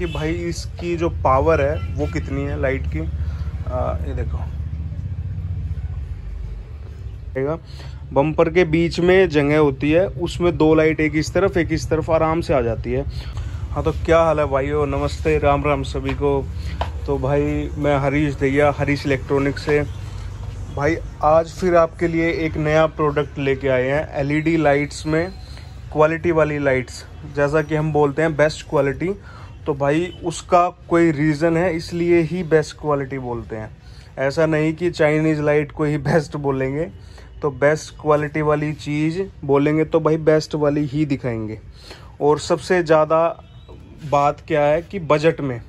कि भाई इसकी जो पावर है वो कितनी है लाइट की? आ, ये देखो। बम्पर के बीच में जगह होती है उसमें दो लाइट एक इस तरफ़ एक इस तरफ़ आराम से आ जाती है। हाँ तो क्या हाल है भाइयों? नमस्ते राम राम सभी को। तो भाई मैं हरीश दैया हरीश इलेक्ट्रॉनिक से। भाई आज फिर आपके लिए एक नया प्रोडक्ट लेके आए हैं एलईडी लाइट्स में क्वालिटी वाली लाइट्स जैसा कि हम बोलते हैं बेस्ट क्वालिटी तो भाई उसका कोई रीज़न है, इसलिए ही बेस्ट क्वालिटी बोलते हैं। ऐसा नहीं कि चाइनीज़ लाइट को ही बेस्ट बोलेंगे तो बेस्ट क्वालिटी वाली चीज़ बोलेंगे तो भाई बेस्ट वाली ही दिखाएँगे। और सबसे ज़्यादा बात क्या है कि बजट में।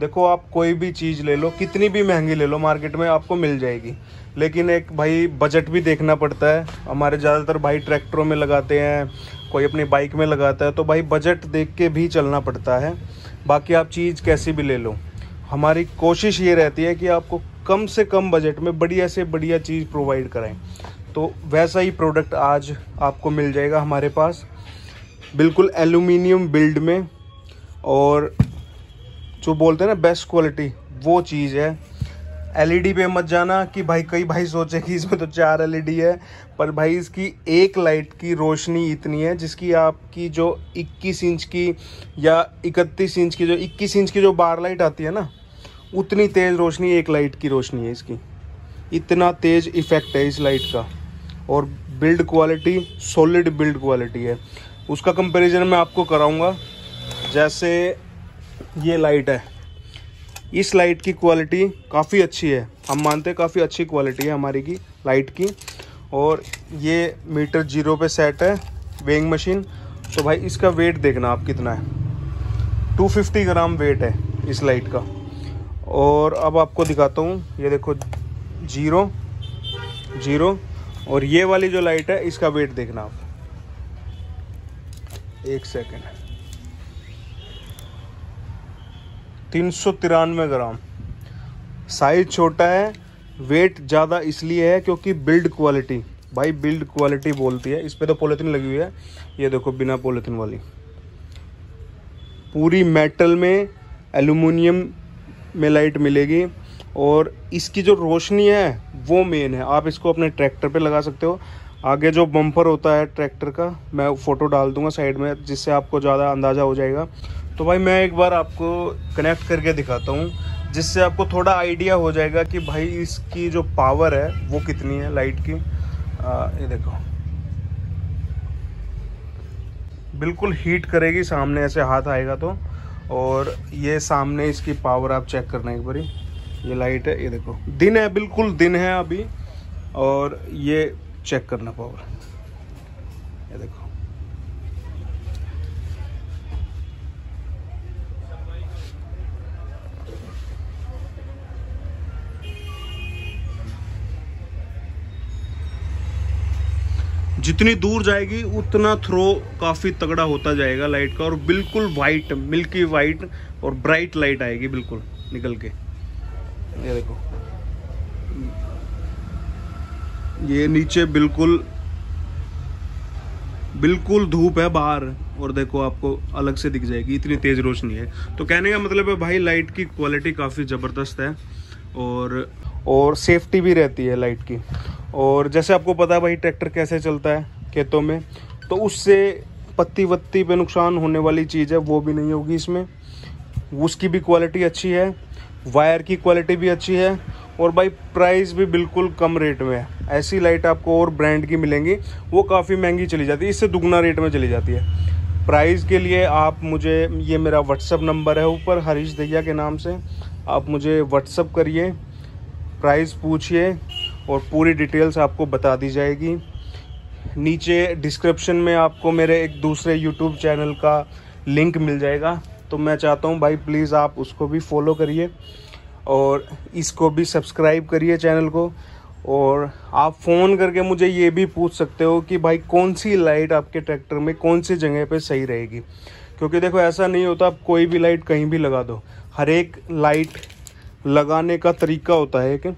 देखो आप कोई भी चीज़ ले लो, कितनी भी महँगी ले लो मार्केट में आपको मिल जाएगी। लेकिन एक भाई बजट भी देखना पड़ता है। हमारे ज़्यादातर भाई ट्रैक्टरों में लगाते हैं, कोई अपनी बाइक में लगाता है तो भाई बजट देख के भी चलना पड़ता है। बाकी आप चीज़ कैसी भी ले लो। हमारी कोशिश ये रहती है कि आपको कम से कम बजट में बढ़िया से बढ़िया चीज़ प्रोवाइड कराएँ। तो वैसा ही प्रोडक्ट आज आपको मिल जाएगा हमारे पास। बिल्कुल एल्यूमिनियम बिल्ड में और जो बोलते हैं ना बेस्ट क्वालिटी वो चीज़ है। एलईडी पे मत जाना कि भाई कई भाई सोचे कि इसमें तो चार एलईडी है, पर भाई इसकी एक लाइट की रोशनी इतनी है जिसकी आपकी जो 21 इंच की या 31 इंच की जो 21 इंच की जो बार लाइट आती है ना, उतनी तेज़ रोशनी, एक लाइट की रोशनी है इसकी। इतना तेज़ इफ़ेक्ट है इस लाइट का। और build quality solid build quality है। उसका कंपैरिजन मैं आपको कराऊँगा, जैसे ये लाइट है। इस लाइट की क्वालिटी काफ़ी अच्छी है। हम मानते हैं काफ़ी अच्छी क्वालिटी है हमारी की, लाइट की। और ये मीटर ज़ीरो पे सेट है वेइंग मशीन तो भाई इसका वेट देखना आप कितना है। 250 ग्राम वेट है इस लाइट का। और अब आपको दिखाता हूँ, ये देखो ज़ीरो ज़ीरो। और ये वाली जो लाइट है, इसका वेट देखना आप। एक सेकेंड तीन सौ तिरानवे ग्राम। साइज़ छोटा है वेट ज़्यादा इसलिए है क्योंकि बिल्ड क्वालिटी भाई बिल्ड क्वालिटी बोलती है। इस पर तो पोलिथिन लगी हुई है। ये देखो, बिना पोलिथिन वाली। पूरी मेटल में एल्यूमिनियम में लाइट मिलेगी और इसकी जो रोशनी है, वो मेन है। आप इसको अपने ट्रैक्टर पे लगा सकते हो। आगे जो बम्पर होता है ट्रैक्टर का, मैं फ़ोटो डाल दूँगा साइड में, जिससे आपको ज़्यादा अंदाज़ा हो जाएगा। तो भाई मैं एक बार आपको कनेक्ट करके दिखाता हूँ जिससे आपको थोड़ा आइडिया हो जाएगा कि भाई इसकी जो पावर है वो कितनी है लाइट की। आ, ये देखो। बिल्कुल हीट करेगी सामने ऐसे हाथ आएगा तो। और ये सामने इसकी पावर आप चेक करना एक बारी। ये लाइट है ये देखो। दिन है बिल्कुल दिन है अभी। और ये चेक करना पावर ये देखो। जितनी दूर जाएगी, उतना थ्रो काफ़ी तगड़ा होता जाएगा लाइट का और बिल्कुल वाइट मिल्की वाइट और ब्राइट लाइट आएगी बिल्कुल निकल के। ये देखो। ये नीचे बिल्कुल बिल्कुल धूप है बाहर और देखो आपको अलग से दिख जाएगी, इतनी तेज़ रोशनी है। तो कहने का मतलब है भाई लाइट की क्वालिटी काफ़ी ज़बरदस्त है। और और सेफ्टी भी रहती है लाइट की। और जैसे आपको पता है भाई ट्रैक्टर कैसे चलता है खेतों में तो उससे पत्ती वत्ती पे नुकसान होने वाली चीज़ है, वो भी नहीं होगी इसमें। उसकी भी क्वालिटी अच्छी है वायर की क्वालिटी भी अच्छी है, और भाई प्राइस भी बिल्कुल कम रेट में है। ऐसी लाइट आपको और ब्रांड की मिलेंगी, वो काफ़ी महँगी चली जाती है, इससे दुगना रेट में चली जाती है। प्राइस के लिए आप मुझे, ये मेरा व्हाट्सअप नंबर है ऊपर, हरीश दहिया के नाम से। आप मुझे व्हाट्सअप करिए प्राइस पूछिए और पूरी डिटेल्स आपको बता दी जाएगी। नीचे डिस्क्रिप्शन में आपको मेरे एक दूसरे यूट्यूब चैनल का लिंक मिल जाएगा। तो मैं चाहता हूँ, भाई प्लीज़ आप उसको भी फॉलो करिए और इसको भी सब्सक्राइब करिए चैनल को। और आप फ़ोन करके मुझे ये भी पूछ सकते हो कि भाई, कौन सी लाइट आपके ट्रैक्टर में, कौन सी जगह पे सही रहेगी? क्योंकि देखो, ऐसा नहीं होता, आप कोई भी लाइट कहीं भी लगा दो। हर एक लाइट लगाने का तरीका होता है कि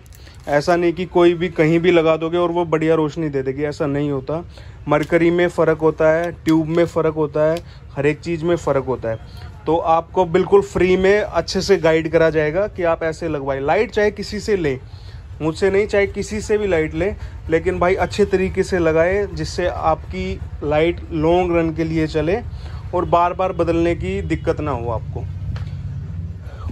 ऐसा नहीं कि कोई भी कहीं भी लगा दोगे और वो बढ़िया रोशनी दे देगी, ऐसा नहीं होता। मरकरी में फ़र्क होता है, ट्यूब में फ़र्क होता है, हर एक चीज़ में फ़र्क होता है। तो आपको बिल्कुल फ्री में अच्छे से गाइड करा जाएगा कि आप ऐसे लगवाए। लाइट चाहे किसी से लें, मुझसे नहीं, चाहे किसी से भी लाइट लें, लेकिन भाई अच्छे तरीके से लगाए जिससे आपकी लाइट लॉन्ग रन के लिए चले और बार बार बदलने की दिक्कत ना हो आपको।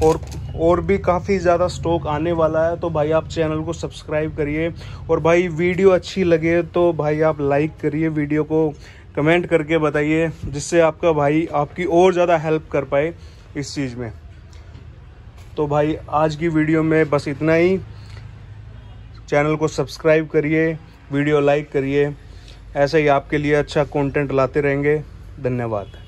और और भी काफ़ी ज़्यादा स्टॉक आने वाला है तो भाई आप चैनल को सब्सक्राइब करिए। और भाई वीडियो अच्छी लगे तो भाई आप लाइक करिए वीडियो को कमेंट करके बताइए, जिससे आपका भाई आपकी और ज़्यादा हेल्प कर पाए इस चीज़ में। तो भाई आज की वीडियो में बस इतना ही। चैनल को सब्सक्राइब करिए वीडियो लाइक करिए। ऐसे ही आपके लिए अच्छा कंटेंट लाते रहेंगे। धन्यवाद।